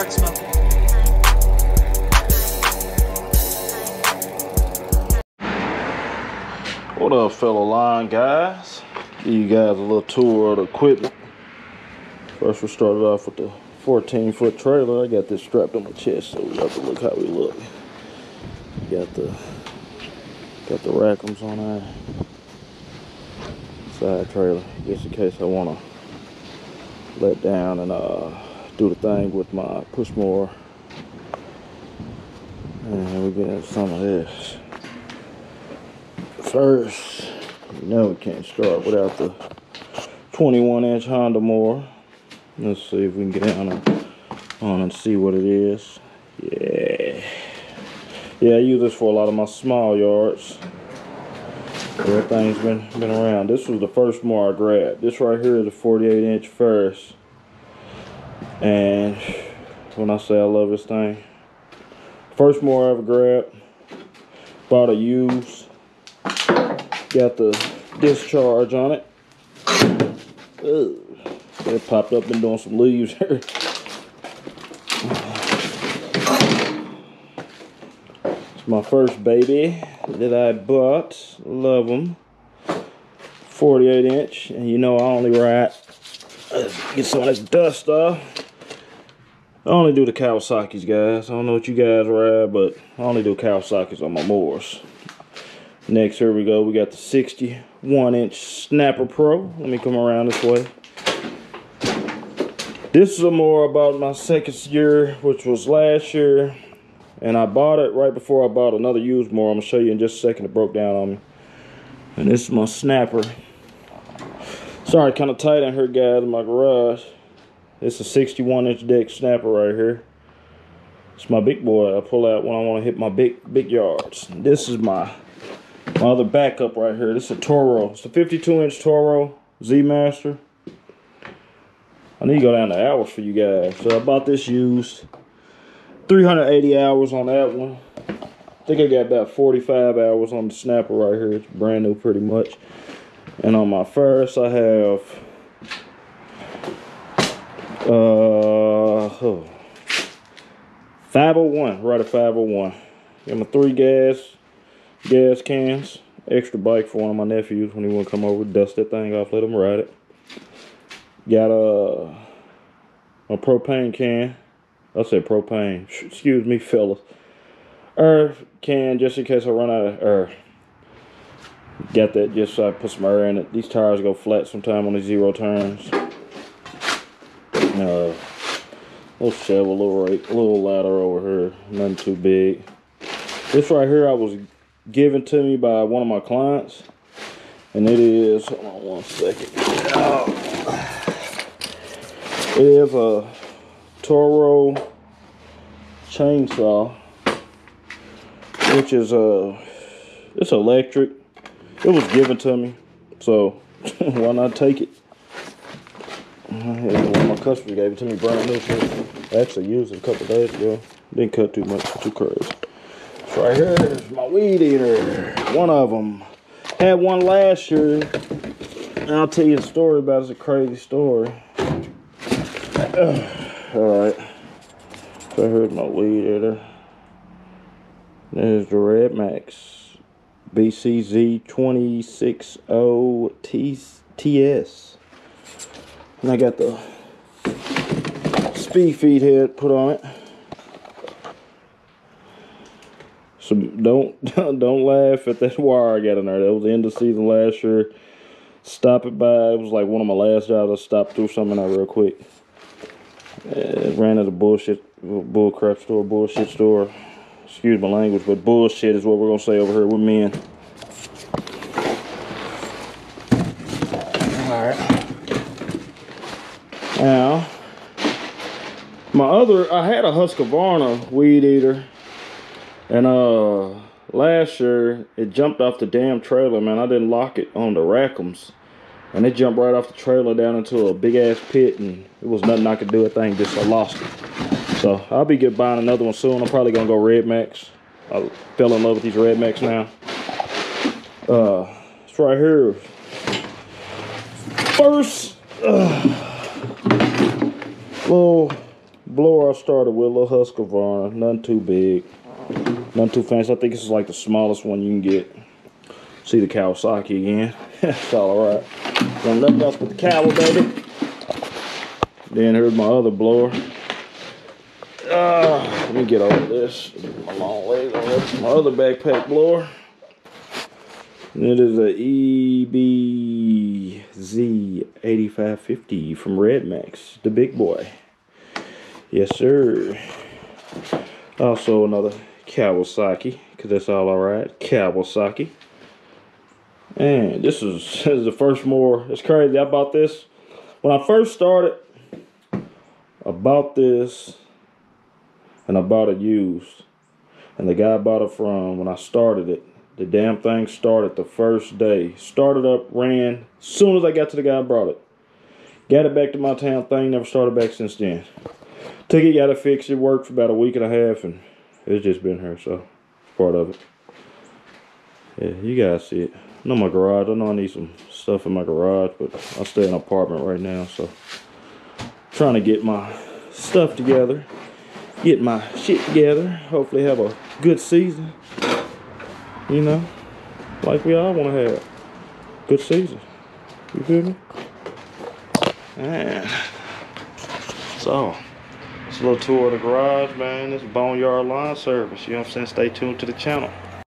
start smoking. What up, fellow line guys? Give you guys a little tour of the equipment. First, we started off with the 14 foot trailer. I got this strapped on my chest, so we have to look how we look. Got the got the rackums on there. Side trailer, just in case I want to let down and uh, do the thing with my push mower. And we get some of this first, you know we can't start without the 21 inch Honda mower. Let's see if we can get down on and see what it is. Yeah. Yeah, I use this for a lot of my small yards. Everything's been been around. This was the Ferris mower I grabbed. This right here is a 48 inch first. And when I say I love this thing, first mower I ever grabbed, bought a used Got the discharge on it. Ugh. It popped up and doing some leaves here. It's my first baby that I bought. Love them. 48 inch. And you know I only ride. Uh, get some of this dust off. I only do the Kawasaki's, guys. I don't know what you guys ride, but I only do Kawasaki's on my mowers. Next, here we go. We got the 61 inch Snapper Pro. Let me come around this way. This is a more about my second year, which was last year. And I bought it right before I bought another used mower. I'm going to show you in just a second. It broke down on me. And this is my Snapper. Sorry, kind of tight in here, guys, in my garage. It's a 61 inch deck Snapper right here. It's my big boy I pull out when I want to hit my big, big yards. This is my my other backup right here. This is a Toro. It's a 52 inch Toro Z Master. I need to go down to hours for you guys. So I bought this used. 380 hours on that one. I think I got about 45 hours on the snapper right here. It's brand new pretty much. And on my Ferris I have uh oh, 501, right at 501. Got my three gas gas cans. Extra bike for one of my nephews when he want to come over, dust that thing off, let him ride it. Got a, a propane can. I said propane. Excuse me, fellas. Earth can just in case I run out of air. Got that just so I put some air in it. These tires go flat sometime on these zero turns. Uh, little shovel, little rake, little ladder over here. Nothing too big. This right here I was given to me by one of my clients. And it is, hold on one second. Oh. It is a Toro chainsaw, which is a, it's electric. It was given to me, so why not take it? Customers gave it to me brand new. I actually used it a couple days ago. Didn't cut too much, too crazy So right here is my weed eater. One of them. Had one last year. And I'll tell you a story about it. It's a crazy story. Alright. So here's my weed eater. There's the Red Max. BCZ 260TS. And I got the speed feed head put on it. So don't don't laugh at that wire I got in there. That was the end of season last year. Stop it by. It was like one of my last jobs. I stopped through something out real quick. Uh, ran at a bullshit, bull crap store, bullshit store. Excuse my language, but bullshit is what we're gonna say over here with men. All right. Now, my other, I had a Husqvarna weed eater and uh last year it jumped off the damn trailer, man. I didn't lock it on the rackums. And it jumped right off the trailer down into a big ass pit and it was nothing I could do a thing, just I lost it. So I'll be good buying another one soon. I'm probably gonna go Red Max. I fell in love with these Red Max now. Uh it's right here. First uh, little blower I started with, a little Husqvarna, none too big, none too fancy. I think this is like the smallest one you can get. See the Kawasaki again. it's all alright. Got nothing else but the Kawa, baby. Then here's my other blower. Uh, let me get over this. My long legs on this. My other backpack blower. And it is a EBZ8550 from Red Max, the big boy. Yes, sir. Also another Kawasaki, because that's all alright. Kawasaki. And this is, this is the first more, it's crazy. I bought this when I first started. I bought this and I bought it used. And the guy I bought it from when I started it, the damn thing started the first day. Started up, ran. Soon as I got to the guy I brought it. Got it back to my town thing, never started back since then. Took it, got it fixed. It worked for about a week and a half, and it's just been here, so part of it. Yeah, you guys see it. I know my garage. I know I need some stuff in my garage, but I stay in an apartment right now, so trying to get my stuff together, get my shit together. Hopefully, have a good season. You know, like we all want to have good season. You feel me? Ah. Man. So, it's a little tour of the garage, man. This Boneyard Lawn Service. You know what I'm saying? Stay tuned to the channel.